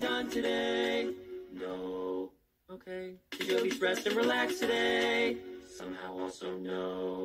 done today? No. Okay. Should you at least rest and relax today? Somehow also no.